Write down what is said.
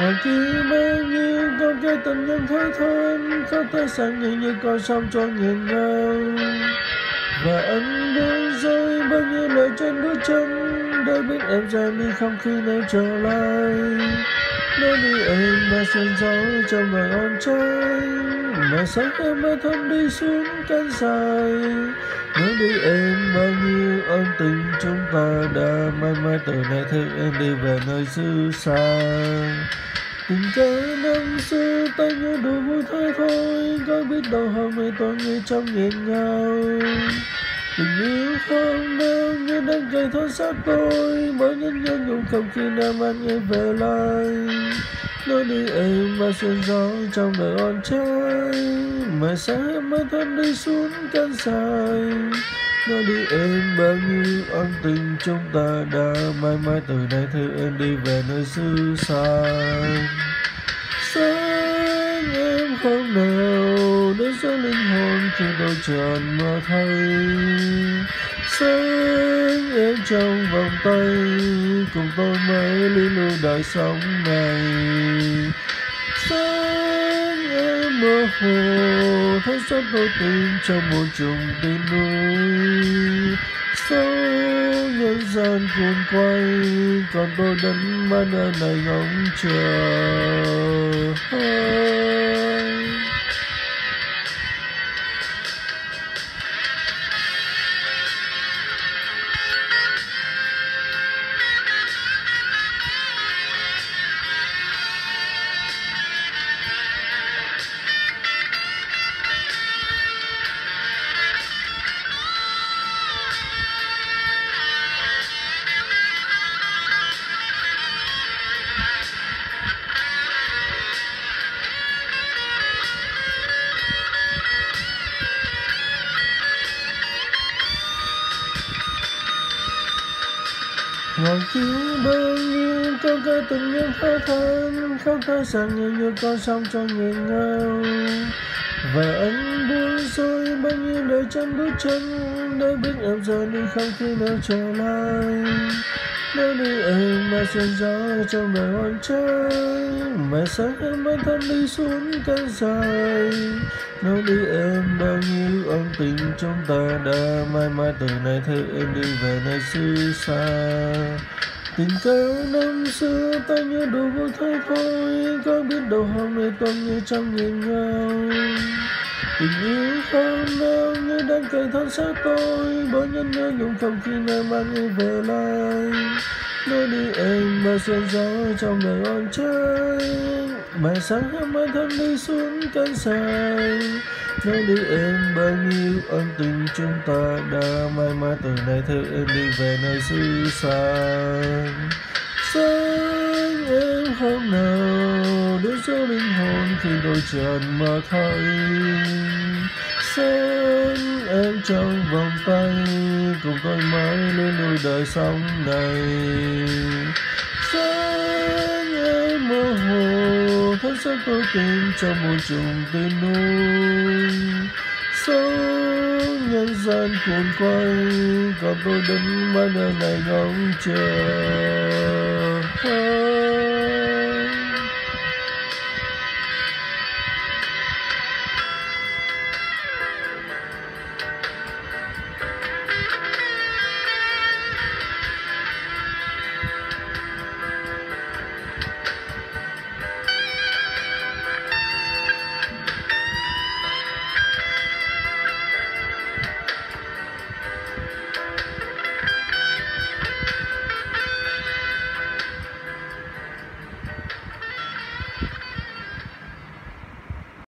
Ngàn chỉ bao nhiêu con cái tình nhân thế thân có tới sáng như như con sông cho nghiêng ngao Và anh đang rơi bao nhiêu lời trên đôi chân, đôi biết em ra đi không khi nào trở lại. Nói đi em mà xuân gió trong đời ôm trái Mà sáng em mới thăm đi xuống cánh dài. Nói đi em bao nhiêu ân tình chúng ta đã mãi mãi từ nay theo em đi về nơi xứ xa. Tình cờ năm xưa ta nhớ đủ vui thôi thôi Có biết đâu hôm nay toàn người trong nghẹn ngào. Tình yêu không đâu như đang chạy thôi sát tôi Bởi nhân nhân dùng không khi nào mang em về lại Nói đi em mà xuân gió trong đời on trái, Mà sẽ em mới thân đi xuống cơn dài Nói đi em bao nhiêu ân tình chúng ta đã mãi mãi từ nay theo em đi về nơi xứ xa Sáng em không nào đến số linh hồn khi đôi tràn mơ thấy. Sáng em trong vòng tay, cùng tôi mãi lưu lưu đời sống này mơ hồ thấy rất tôi tình trong một trùng tin núi. Sâu nhân gian cuốn quay, Còn tôi đấng mãi này ngóng chờ. Ngọn chiếu bao nhiêu câu ca tình nhân khó thân Khóc thơ sang người như con sông cho người ngâu Và anh buông xuôi bao nhiêu đời chân bước chân, đã biết em giờ đi không khi nào trở lại. Nếu đi em mà xuân gió trong đời hoàn trai Mà sáng em mới thân đi xuống cánh dài Nói đi em bao nhiêu ân tình chúng ta đã mãi mãi từ nay theo em đi về nơi xứ xa. Tình cờ năm xưa ta như đủ vui thay thôi Có biết đầu hôm nay toàn như trong nghiêng nhau Tình yêu không đâu như đang cày thân xác tôi Bởi nhân nhớ nhung không khi nào mang em về lại. Nói đi em mà xuân gió trong đời on trái. Mà sáng em mang thân đi xuống cánh dài Nói đi em bao nhiêu ân tình chúng ta đã mãi mãi từ nay theo em đi về nơi xứ xa Sáng em hôm nào đến số linh hồn khi đôi trần mà thấy. Sáng em trong vòng tay cùng tôi mãi lên đôi đời sống này. Sắc tôi tìm trong một trùng tên nung, sống nhân gian cuốn quay còn tôi đứng mãi nơi này ngóng chờ